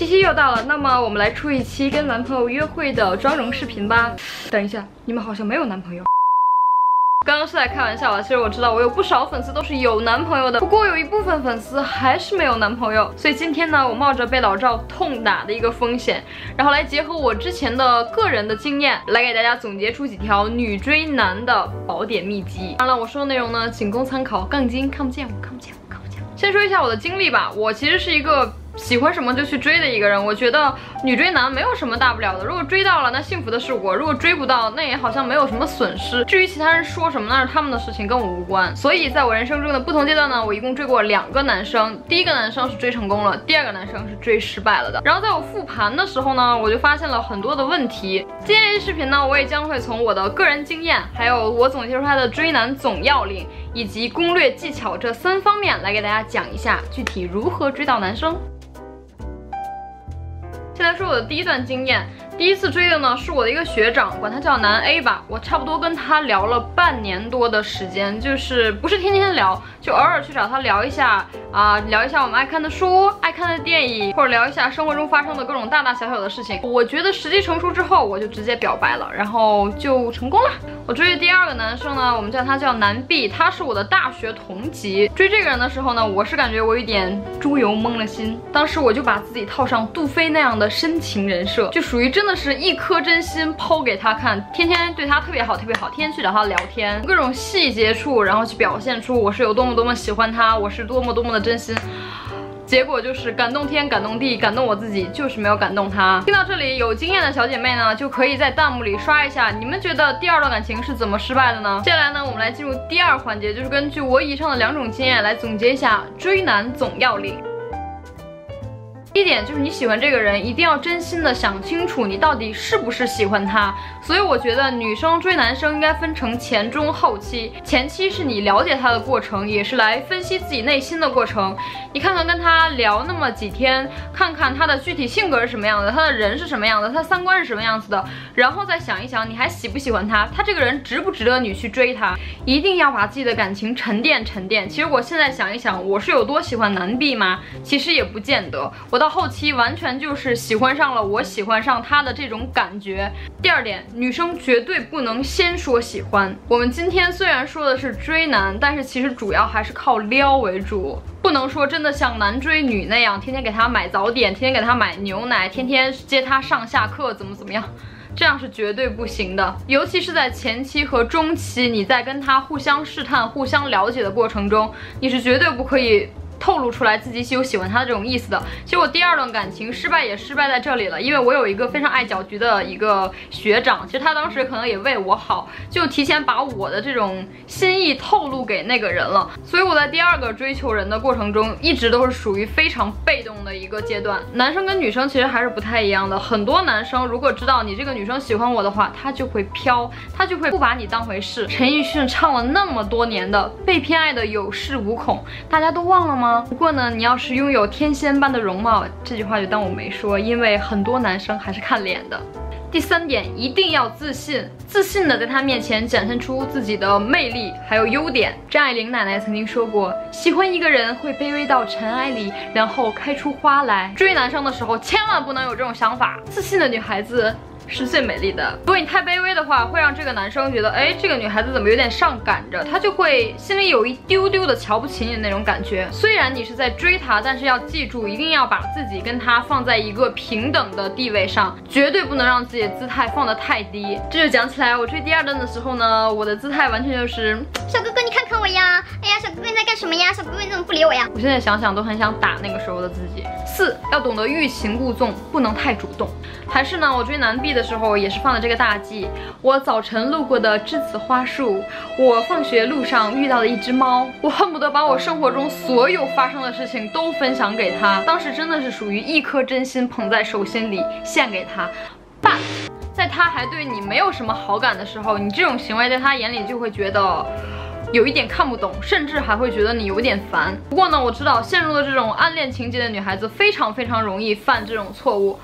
七夕又到了，那么我们来出一期跟男朋友约会的妆容视频吧。等一下，你们好像没有男朋友。刚刚是在开玩笑啊，其实我知道我有不少粉丝都是有男朋友的，不过有一部分粉丝还是没有男朋友，所以今天呢，我冒着被老赵痛打的一个风险，然后来结合我之前的个人的经验，来给大家总结出几条女追男的宝典秘籍。当然了，我说的内容呢，仅供参考，杠精看不见，我看不见，我看不见。先说一下我的经历吧，我其实是一个。喜欢什么就去追的一个人，我觉得女追男没有什么大不了的。如果追到了，那幸福的是我；如果追不到，那也好像没有什么损失。至于其他人说什么，那是他们的事情，跟我无关。所以在我人生中的不同阶段呢，我一共追过两个男生。第一个男生是追成功了，第二个男生是追失败了的。然后在我复盘的时候呢，我就发现了很多的问题。今天这期视频呢，我也将会从我的个人经验，还有我总结出来的追男总要领，以及攻略技巧这三方面来给大家讲一下具体如何追到男生。先来说我的第一段经验。第一次追的呢，是我的一个学长，管他叫男 A 吧。我差不多跟他聊了半年多的时间，就是不是天天聊，就偶尔去找他聊一下啊，聊一下我们爱看的书、爱看的电影，或者聊一下生活中发生的各种大大小小的事情。我觉得时机成熟之后，我就直接表白了，然后就成功了。我追的第二个男生呢，我们叫他叫男 B，他是我的大学同级。追这个人的时候呢，我是感觉我有点猪油蒙了心，当时我就把自己套上杜飞那样的深情人设，就属于真的。的是一颗真心抛给他看，天天对他特别好，特别好，天天去找他聊天，各种细节处，然后去表现出我是有多么多么喜欢他，我是多么多么的真心。结果就是感动天，感动地，感动我自己，就是没有感动他。听到这里，有经验的小姐妹呢，就可以在弹幕里刷一下，你们觉得第二段感情是怎么失败的呢？接下来呢，我们来进入第二环节，就是根据我以上的两种经验来总结一下追男总要领。一点就是你喜欢这个人，一定要真心的想清楚你到底是不是喜欢他。所以我觉得女生追男生应该分成前中后期。前期是你了解他的过程，也是来分析自己内心的过程。你看看跟他聊那么几天，看看他的具体性格是什么样的，他的人是什么样的，他三观是什么样子的，然后再想一想你还喜不喜欢他，他这个人值不值得你去追他？一定要把自己的感情沉淀沉淀。其实我现在想一想，我是有多喜欢男 B 吗？其实也不见得。我。到后期完全就是喜欢上了我喜欢上他的这种感觉。第二点，女生绝对不能先说喜欢。我们今天虽然说的是追男，但是其实主要还是靠撩为主，不能说真的像男追女那样，天天给他买早点，天天给他买牛奶，天天接他上下课，怎么怎么样，这样是绝对不行的。尤其是在前期和中期，你在跟他互相试探、互相了解的过程中，你是绝对不可以。透露出来自己是有喜欢他的这种意思的。其实我第二段感情失败也失败在这里了，因为我有一个非常爱搅局的一个学长，其实他当时可能也为我好，就提前把我的这种心意透露给那个人了。所以我在第二个追求人的过程中，一直都是属于非常被动的一个阶段。男生跟女生其实还是不太一样的。很多男生如果知道你这个女生喜欢我的话，他就会飘，他就会不把你当回事。陈奕迅唱了那么多年的被偏爱的有恃无恐，大家都忘了吗？不过呢，你要是拥有天仙般的容貌，这句话就当我没说，因为很多男生还是看脸的。第三点，一定要自信，自信的在他面前展现出自己的魅力还有优点。张爱玲奶奶曾经说过，喜欢一个人会卑微到尘埃里，然后开出花来。追男生的时候，千万不能有这种想法。自信的女孩子。是最美丽的。如果你太卑微的话，会让这个男生觉得，哎，这个女孩子怎么有点上赶着？他就会心里有一丢丢的瞧不起你的那种感觉。虽然你是在追他，但是要记住，一定要把自己跟他放在一个平等的地位上，绝对不能让自己的姿态放得太低。这就讲起来，我追第二段的时候呢，我的姿态完全就是小哥哥，你看看我呀！哎呀，小哥哥你在干什么呀？小哥哥你怎么不理我呀？我现在想想都很想打那个时候的自己。四要懂得欲擒故纵，不能太主动。还是呢，我追男 B 的的时候也是放的这个大忌。我早晨路过的栀子花树，我放学路上遇到的一只猫，我恨不得把我生活中所有发生的事情都分享给他。当时真的是属于一颗真心捧在手心里献给他。But 在他还对你没有什么好感的时候，你这种行为在他眼里就会觉得。有一点看不懂，甚至还会觉得你有点烦。不过呢，我知道陷入了这种暗恋情节的女孩子非常非常容易犯这种错误。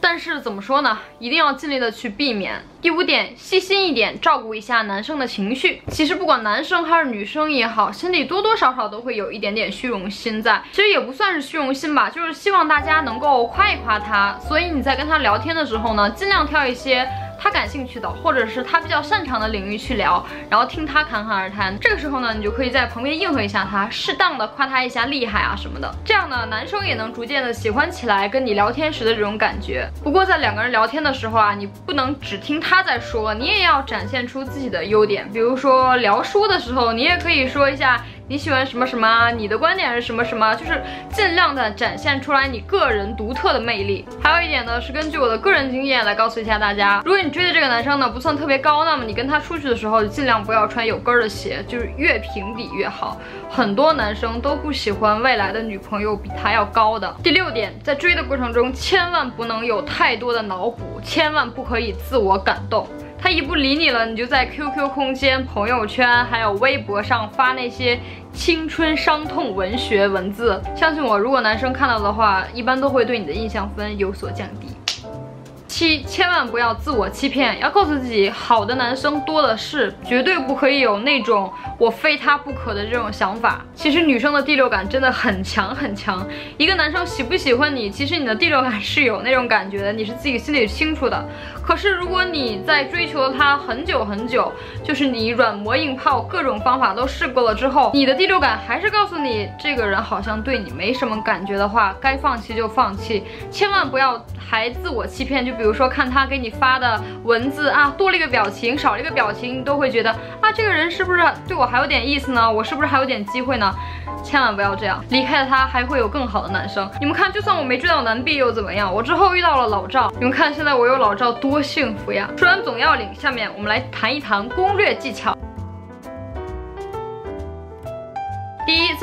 但是怎么说呢，一定要尽力的去避免。第五点，细心一点，照顾一下男生的情绪。其实不管男生还是女生也好，心里多多少少都会有一点点虚荣心在。其实也不算是虚荣心吧，就是希望大家能够夸一夸他。所以你在跟他聊天的时候呢，尽量挑一些。他感兴趣的，或者是他比较擅长的领域去聊，然后听他侃侃而谈。这个时候呢，你就可以在旁边应和一下他，适当的夸他一下厉害啊什么的。这样呢，男生也能逐渐的喜欢起来跟你聊天时的这种感觉。不过在两个人聊天的时候啊，你不能只听他在说，你也要展现出自己的优点。比如说聊书的时候，你也可以说一下。你喜欢什么什么？你的观点是什么什么？就是尽量的展现出来你个人独特的魅力。还有一点呢，是根据我的个人经验来告诉一下大家，如果你追的这个男生呢不算特别高，那么你跟他出去的时候尽量不要穿有跟的鞋，就是越平底越好。很多男生都不喜欢未来的女朋友比他要高的。第六点，在追的过程中千万不能有太多的脑补，千万不可以自我感动。他一不理你了，你就在 QQ 空间、朋友圈还有微博上发那些青春伤痛文学文字。相信我，如果男生看到的话，一般都会对你的印象分有所降低。七，千万不要自我欺骗，要告诉自己，好的男生多的是，绝对不可以有那种我非他不可的这种想法。其实女生的第六感真的很强很强，一个男生喜不喜欢你，其实你的第六感是有那种感觉的，你是自己心里清楚的。可是如果你在追求了他很久很久，就是你软磨硬泡，各种方法都试过了之后，你的第六感还是告诉你这个人好像对你没什么感觉的话，该放弃就放弃，千万不要还自我欺骗。就比如。比如说看他给你发的文字啊，多了一个表情，少了一个表情，你都会觉得啊，这个人是不是对我还有点意思呢？我是不是还有点机会呢？千万不要这样，离开了他还会有更好的男生。你们看，就算我没追到男 B 又怎么样？我之后遇到了老赵，你们看现在我有老赵多幸福呀！说完总要领，下面我们来谈一谈攻略技巧。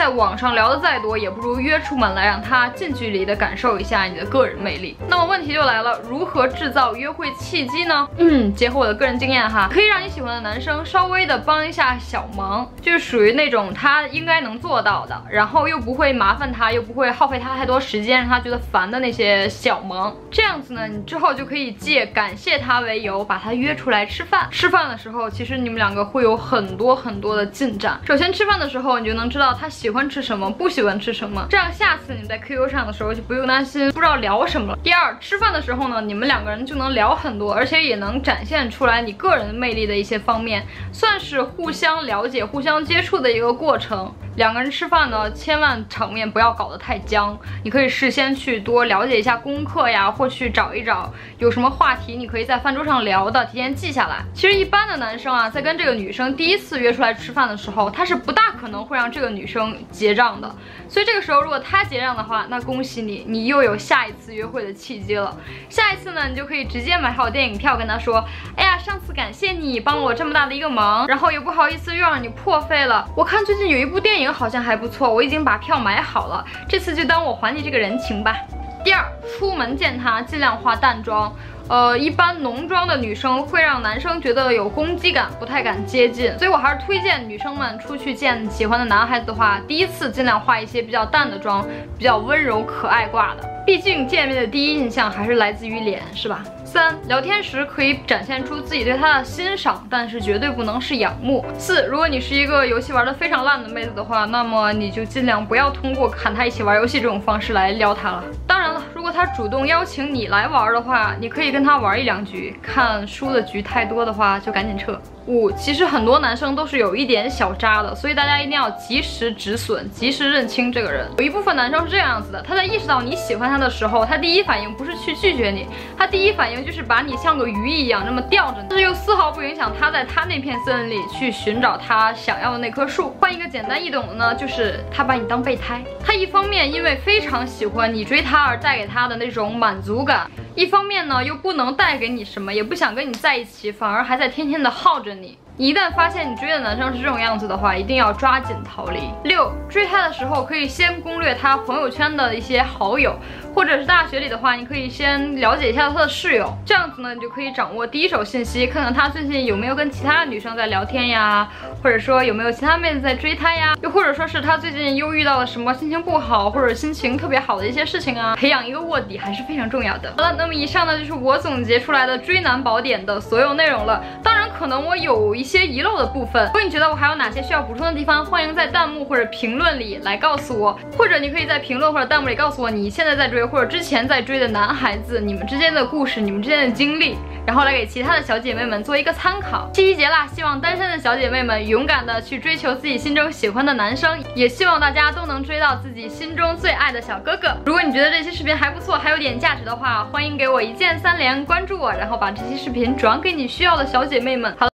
在网上聊的再多，也不如约出门来，让他近距离的感受一下你的个人魅力。那么问题就来了，如何制造约会契机呢？嗯，结合我的个人经验哈，可以让你喜欢的男生稍微的帮一下小忙，就是属于那种他应该能做到的，然后又不会麻烦他，又不会耗费他太多时间，让他觉得烦的那些小忙。这样子呢，你之后就可以借感谢他为由，把他约出来吃饭。吃饭的时候，其实你们两个会有很多很多的进展。首先吃饭的时候，你就能知道。他喜欢吃什么，不喜欢吃什么，这样下次你在 QQ 上的时候就不用担心不知道聊什么了。第二，吃饭的时候呢，你们两个人就能聊很多，而且也能展现出来你个人魅力的一些方面，算是互相了解、互相接触的一个过程。两个人吃饭呢，千万场面不要搞得太僵。你可以事先去多了解一下功课呀，或去找一找有什么话题，你可以在饭桌上聊的，提前记下来。其实一般的男生啊，在跟这个女生第一次约出来吃饭的时候，他是不大可能会让这个女生结账的。所以这个时候，如果他结账的话，那恭喜你，你又有下一次约会的契机了。下一次呢，你就可以直接买好电影票，跟他说，哎呀，上次感谢你帮了我这么大的一个忙，然后也不好意思又让你破费了。我看最近有一部电影。好像还不错，我已经把票买好了，这次就当我还你这个人情吧。第二，出门见他尽量化淡妆，呃，一般浓妆的女生会让男生觉得有攻击感，不太敢接近，所以我还是推荐女生们出去见喜欢的男孩子的话，第一次尽量化一些比较淡的妆，比较温柔可爱挂的，毕竟见面的第一印象还是来自于脸，是吧？三聊天时可以展现出自己对他的欣赏，但是绝对不能是仰慕。四，如果你是一个游戏玩的非常烂的妹子的话，那么你就尽量不要通过喊他一起玩游戏这种方式来撩他了。当然了，如果他主动邀请你来玩的话，你可以跟他玩一两局，看输的局太多的话就赶紧撤。五，其实很多男生都是有一点小渣的，所以大家一定要及时止损，及时认清这个人。有一部分男生是这样子的，他在意识到你喜欢他的时候，他第一反应不是去拒绝你，他第一反应就是把你像个鱼一样那么吊着，但是又丝毫不影响他在他那片森林里去寻找他想要的那棵树。换一个简单易懂的呢，就是他把你当备胎。他一方面因为非常喜欢你追他而带给他他的那种满足感。一方面呢，又不能带给你什么，也不想跟你在一起，反而还在天天的耗着你。一旦发现你追的男生是这种样子的话，一定要抓紧逃离。六，追他的时候可以先攻略他朋友圈的一些好友，或者是大学里的话，你可以先了解一下他的室友，这样子呢，你就可以掌握第一手信息，看看他最近有没有跟其他的女生在聊天呀，或者说有没有其他妹子在追他呀，又或者说是他最近又遇到了什么心情不好或者心情特别好的一些事情啊，培养一个卧底还是非常重要的。好了，那么以上呢就是我总结出来的追男宝典的所有内容了。当然，可能我有一一些遗漏的部分，如果你觉得我还有哪些需要补充的地方，欢迎在弹幕或者评论里来告诉我，或者你可以在评论或者弹幕里告诉我你现在在追或者之前在追的男孩子，你们之间的故事，你们之间的经历，然后来给其他的小姐妹们做一个参考。七夕节啦，希望单身的小姐妹们勇敢的去追求自己心中喜欢的男生，也希望大家都能追到自己心中最爱的小哥哥。如果你觉得这期视频还不错，还有点价值的话，欢迎给我一键三连，关注我，然后把这期视频转给你需要的小姐妹们。好。